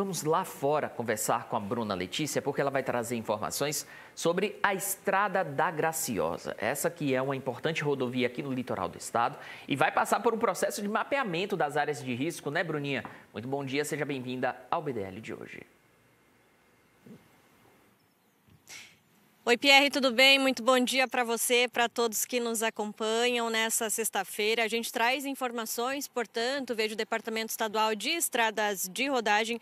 Vamos lá fora conversar com a Bruna Letícia, porque ela vai trazer informações sobre a Estrada da Graciosa. Essa que é uma importante rodovia aqui no litoral do estado e vai passar por um processo de mapeamento das áreas de risco, né, Bruninha? Muito bom dia, seja bem-vinda ao BDL de hoje. Oi, Pierre, tudo bem? Muito bom dia para você, para todos que nos acompanham nessa sexta-feira. A gente traz informações, portanto, vejo o Departamento Estadual de Estradas de Rodagem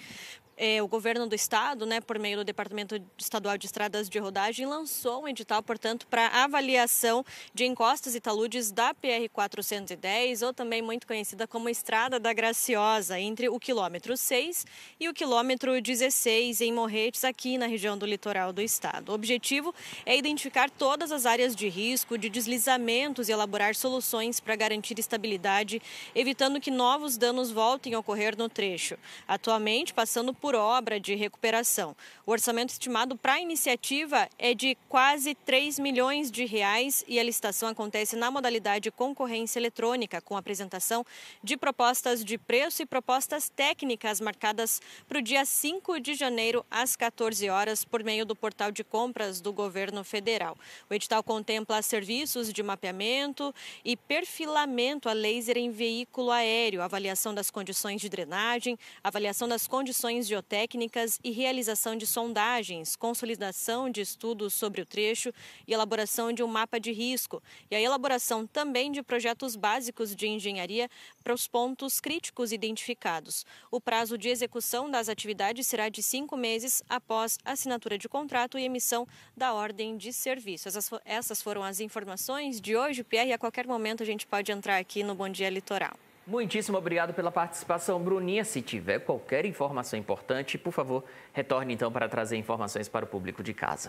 é, o governo do estado, né, por meio do Departamento Estadual de Estradas de Rodagem, lançou um edital, portanto, para avaliação de encostas e taludes da PR 410, ou também muito conhecida como Estrada da Graciosa, entre o quilômetro 6 e o quilômetro 16 em Morretes, aqui na região do litoral do estado. O objetivo é identificar todas as áreas de risco de deslizamentos e elaborar soluções para garantir estabilidade, evitando que novos danos voltem a ocorrer no trecho. Atualmente, passando por por obra de recuperação. O orçamento estimado para a iniciativa é de quase 3 milhões de reais e a licitação acontece na modalidade concorrência eletrônica, com apresentação de propostas de preço e propostas técnicas marcadas para o dia 5 de janeiro às 14 horas por meio do portal de compras do governo federal. O edital contempla serviços de mapeamento e perfilamento a laser em veículo aéreo, avaliação das condições de drenagem, avaliação das condições de geotécnicas e realização de sondagens, consolidação de estudos sobre o trecho e elaboração de um mapa de risco, e a elaboração também de projetos básicos de engenharia para os pontos críticos identificados. O prazo de execução das atividades será de cinco meses após assinatura de contrato e emissão da ordem de serviço. Essas foram as informações de hoje, Pierre, e a qualquer momento a gente pode entrar aqui no Bom Dia Litoral. Muitíssimo obrigado pela participação, Bruninha. Se tiver qualquer informação importante, por favor, retorne então para trazer informações para o público de casa.